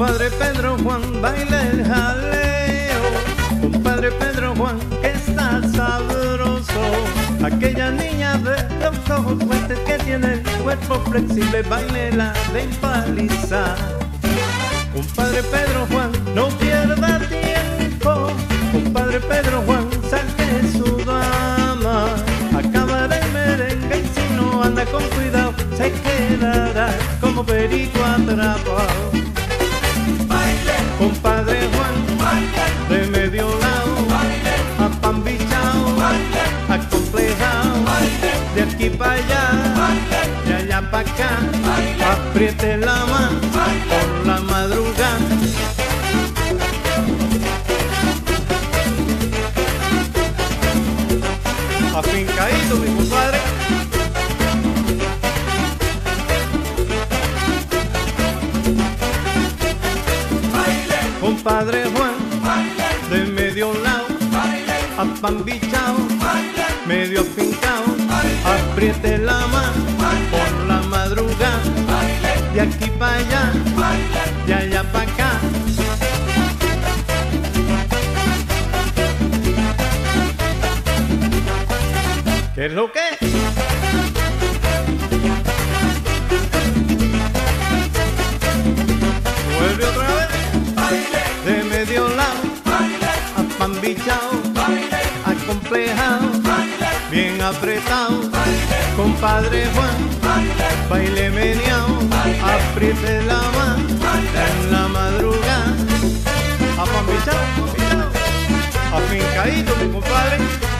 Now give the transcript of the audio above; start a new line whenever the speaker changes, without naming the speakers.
Compadre Pedro Juan, baila el jaleo. Compadre Pedro Juan, que está sabroso. Aquella niña de los ojos fuertes que tiene el cuerpo flexible, baila de paliza. Compadre Pedro Juan, no pierda tiempo. Compadre Pedro Juan, saque su dama. Acaba de merengue y si no anda con cuidado, se quedará como perico atrapado. Aquí para allá, de allá para acá, apriete la mano. Por la madrugada. Afincadito, mi compadre. Compadre Juan, de medio lado, apambichao, medio afincao, apriete la mano por la madrugada, de aquí para allá, de allá para acá. ¿Qué es lo que? Vuelve otra vez. De medio lado, apambichao, acomplejado, bien apretado. Compadre Juan, baile meneao, apriete la mano en la madrugada. Apambichao, apambichao, afincadito, mi compadre.